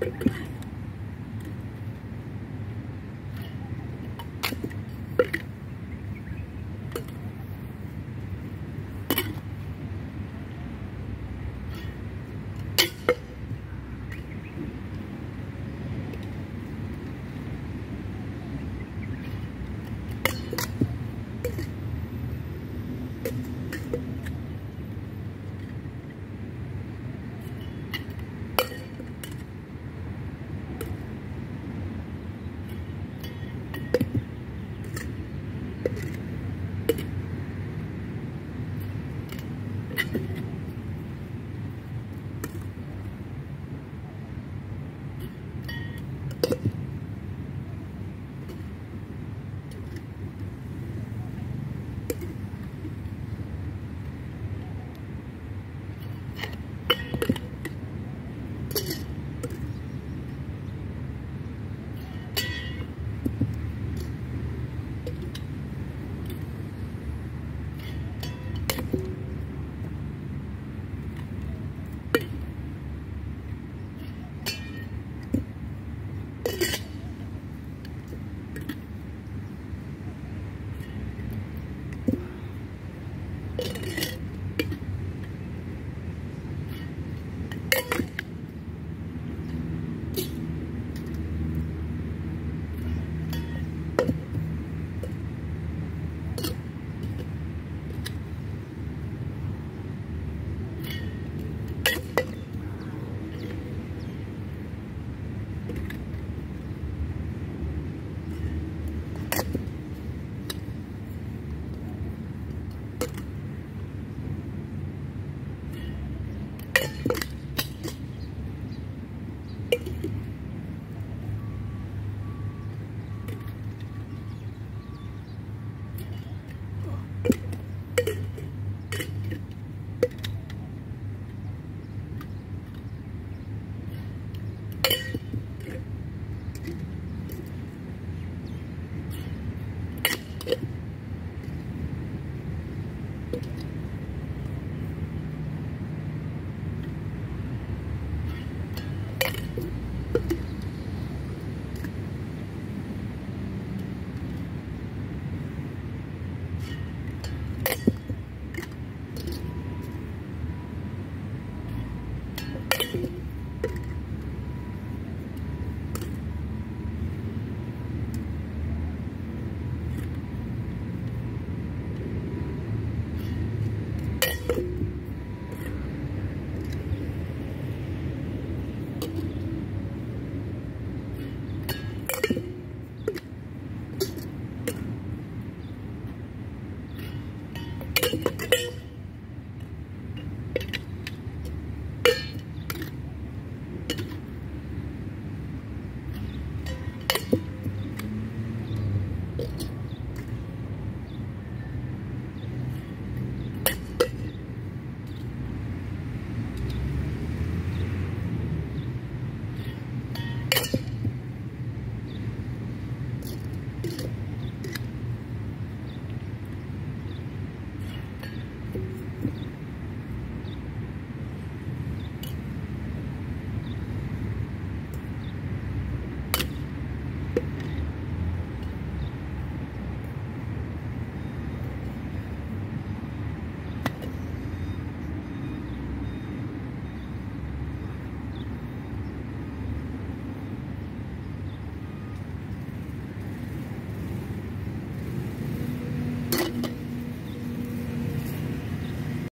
you